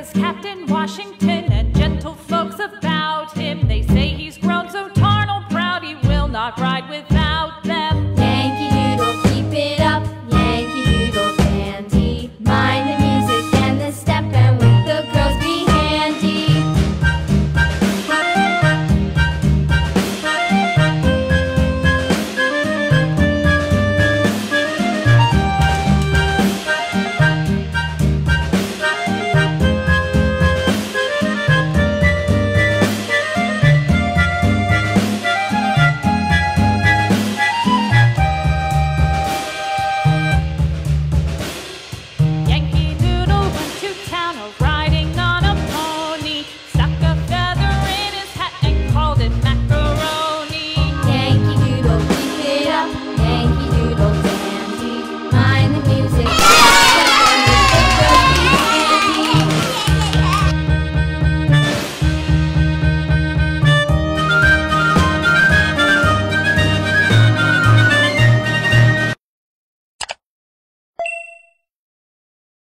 was Captain Washington.